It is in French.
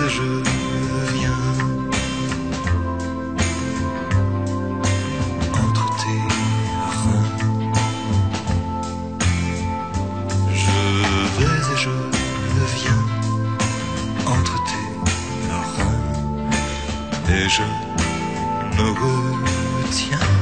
et je viens entre tes reins. Je vais et je viens entre tes reins et je me retiens.